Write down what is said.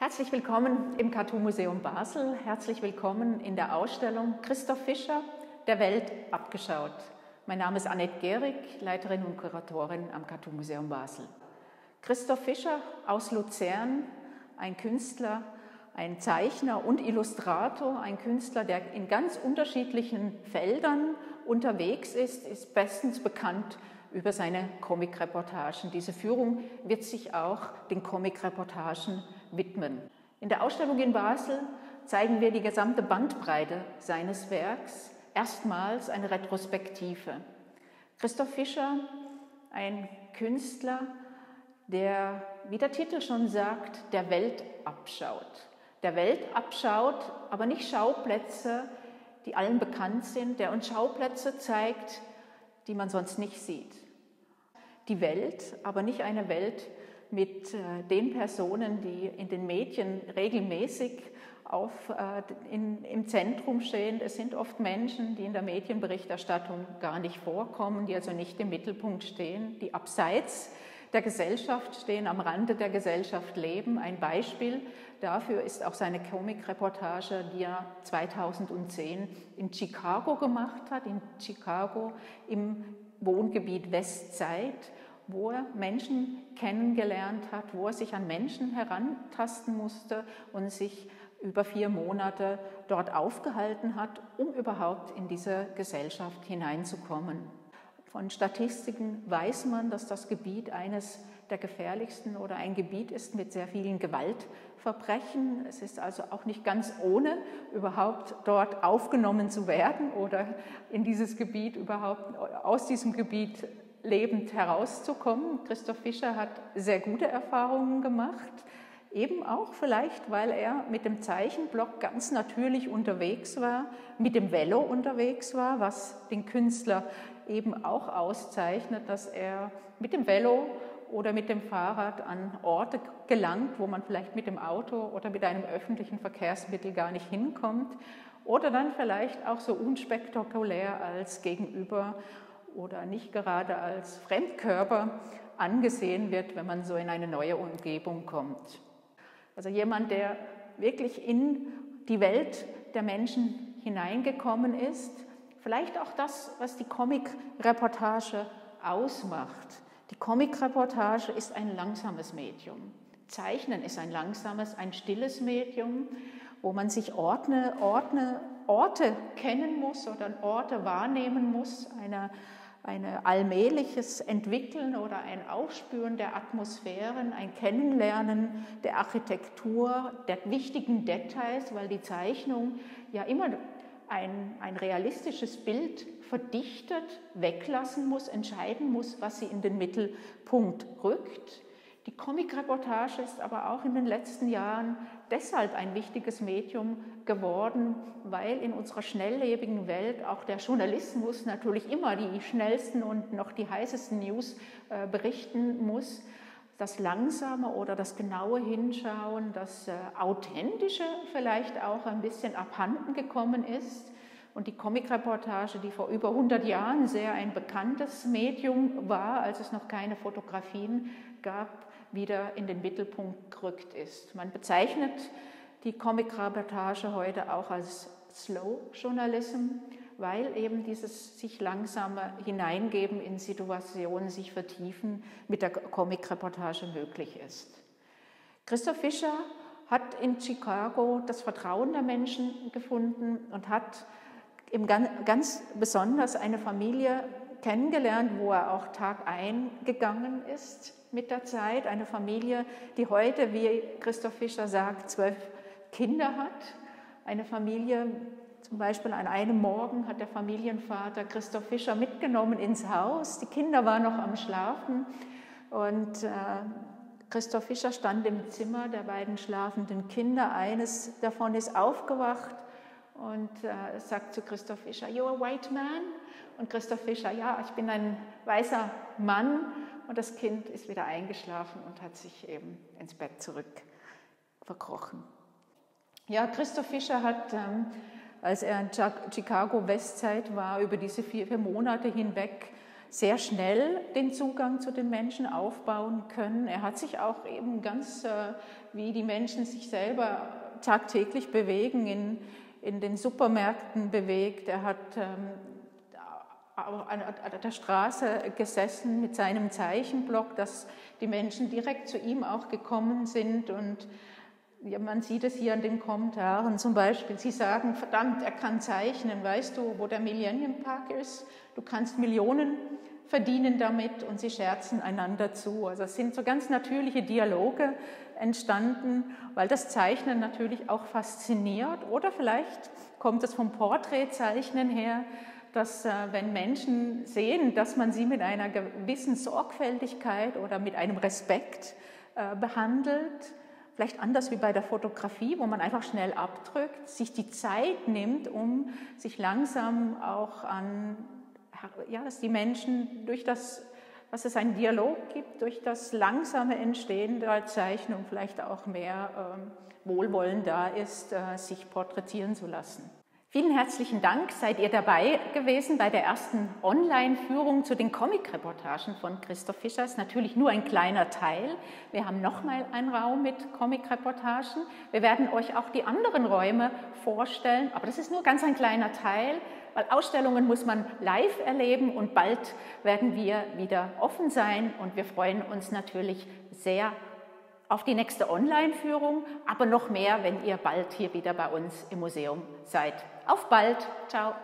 Herzlich willkommen im Cartoon Museum Basel. Herzlich willkommen in der Ausstellung Christoph Fischer, der Welt abgeschaut. Mein Name ist Annette Gehrig, Leiterin und Kuratorin am Cartoon Museum Basel. Christoph Fischer aus Luzern, ein Künstler, ein Zeichner und Illustrator, ein Künstler, der in ganz unterschiedlichen Feldern unterwegs ist, ist bestens bekannt über seine Comic-Reportagen. Diese Führung wird sich auch den Comic-Reportagen widmen. In der Ausstellung in Basel zeigen wir die gesamte Bandbreite seines Werks, erstmals eine Retrospektive. Christoph Fischer, ein Künstler, der, wie der Titel schon sagt, der Welt abschaut. Der Welt abschaut, aber nicht Schauplätze, die allen bekannt sind, der uns Schauplätze zeigt, die man sonst nicht sieht. Die Welt, aber nicht eine Welt mit äh, den Personen, die in den Medien regelmäßig auf, äh, in, im Zentrum stehen. Es sind oft Menschen, die in der Medienberichterstattung gar nicht vorkommen, die also nicht im Mittelpunkt stehen, die abseits der Gesellschaft stehen, am Rande der Gesellschaft leben. Ein Beispiel dafür ist auch seine Comic-Reportage, die er 2010 in Chicago gemacht hat, in Chicago im Wohngebiet Westside wo er Menschen kennengelernt hat, wo er sich an Menschen herantasten musste und sich über vier Monate dort aufgehalten hat, um überhaupt in diese Gesellschaft hineinzukommen. Von Statistiken weiß man, dass das Gebiet eines der gefährlichsten oder ein Gebiet ist mit sehr vielen Gewaltverbrechen. Es ist also auch nicht ganz ohne, überhaupt dort aufgenommen zu werden oder in dieses Gebiet überhaupt aus diesem Gebiet lebend herauszukommen. Christoph Fischer hat sehr gute Erfahrungen gemacht, eben auch vielleicht, weil er mit dem Zeichenblock ganz natürlich unterwegs war, mit dem Velo unterwegs war, was den Künstler eben auch auszeichnet, dass er mit dem Velo oder mit dem Fahrrad an Orte gelangt, wo man vielleicht mit dem Auto oder mit einem öffentlichen Verkehrsmittel gar nicht hinkommt. Oder dann vielleicht auch so unspektakulär als gegenüber oder nicht gerade als Fremdkörper angesehen wird, wenn man so in eine neue Umgebung kommt. Also jemand, der wirklich in die Welt der Menschen hineingekommen ist, vielleicht auch das, was die Comic-Reportage ausmacht. Die Comic-Reportage ist ein langsames Medium. Zeichnen ist ein langsames, ein stilles Medium, wo man sich Ordne, Ordne, Orte kennen muss oder Orte wahrnehmen muss, eine ein allmähliches Entwickeln oder ein Aufspüren der Atmosphären, ein Kennenlernen der Architektur, der wichtigen Details, weil die Zeichnung ja immer ein, ein realistisches Bild verdichtet, weglassen muss, entscheiden muss, was sie in den Mittelpunkt rückt. Die Comic-Reportage ist aber auch in den letzten Jahren deshalb ein wichtiges Medium geworden, weil in unserer schnelllebigen Welt auch der Journalismus natürlich immer die schnellsten und noch die heißesten News äh, berichten muss. Das langsame oder das genaue Hinschauen, das äh, authentische vielleicht auch ein bisschen abhanden gekommen ist. Und die Comic-Reportage, die vor über 100 Jahren sehr ein bekanntes Medium war, als es noch keine Fotografien gab, wieder in den Mittelpunkt gerückt ist. Man bezeichnet die Comic-Reportage heute auch als Slow Journalism, weil eben dieses sich langsame Hineingeben in Situationen, sich vertiefen mit der Comic-Reportage möglich ist. Christoph Fischer hat in Chicago das Vertrauen der Menschen gefunden und hat ganz besonders eine Familie kennengelernt, wo er auch Tag eingegangen ist mit der Zeit. Eine Familie, die heute, wie Christoph Fischer sagt, zwölf Kinder hat. Eine Familie, zum Beispiel an einem Morgen hat der Familienvater Christoph Fischer mitgenommen ins Haus. Die Kinder waren noch am Schlafen und äh, Christoph Fischer stand im Zimmer der beiden schlafenden Kinder. Eines davon ist aufgewacht und äh, sagt zu Christoph Fischer, You're a white man? Und Christoph Fischer, ja, ich bin ein weißer Mann. Und das Kind ist wieder eingeschlafen und hat sich eben ins Bett zurück verkrochen. Ja, Christoph Fischer hat, ähm, als er in Chicago Westside war, über diese vier, vier Monate hinweg sehr schnell den Zugang zu den Menschen aufbauen können. Er hat sich auch eben ganz, äh, wie die Menschen sich selber tagtäglich bewegen, in, in den Supermärkten bewegt. Er hat ähm, an der Straße gesessen mit seinem Zeichenblock, dass die Menschen direkt zu ihm auch gekommen sind und ja, man sieht es hier an den Kommentaren zum Beispiel. Sie sagen, verdammt, er kann zeichnen. Weißt du, wo der Millennium Park ist? Du kannst Millionen verdienen damit und sie scherzen einander zu. Also es sind so ganz natürliche Dialoge entstanden, weil das Zeichnen natürlich auch fasziniert. Oder vielleicht kommt es vom Porträtzeichnen her, dass äh, wenn Menschen sehen, dass man sie mit einer gewissen Sorgfältigkeit oder mit einem Respekt äh, behandelt, vielleicht anders wie bei der Fotografie, wo man einfach schnell abdrückt, sich die Zeit nimmt, um sich langsam auch an, ja, dass die Menschen durch das, was es einen Dialog gibt, durch das langsame Entstehen der Zeichnung vielleicht auch mehr ähm, Wohlwollen da ist, äh, sich porträtieren zu lassen. Vielen herzlichen Dank, seid ihr dabei gewesen bei der ersten Online-Führung zu den Comic-Reportagen von Christoph Fischer. Ist natürlich nur ein kleiner Teil. Wir haben nochmal einen Raum mit Comic-Reportagen. Wir werden euch auch die anderen Räume vorstellen, aber das ist nur ganz ein kleiner Teil, weil Ausstellungen muss man live erleben und bald werden wir wieder offen sein und wir freuen uns natürlich sehr auf die nächste Online-Führung, aber noch mehr, wenn ihr bald hier wieder bei uns im Museum seid. Auf bald. Ciao.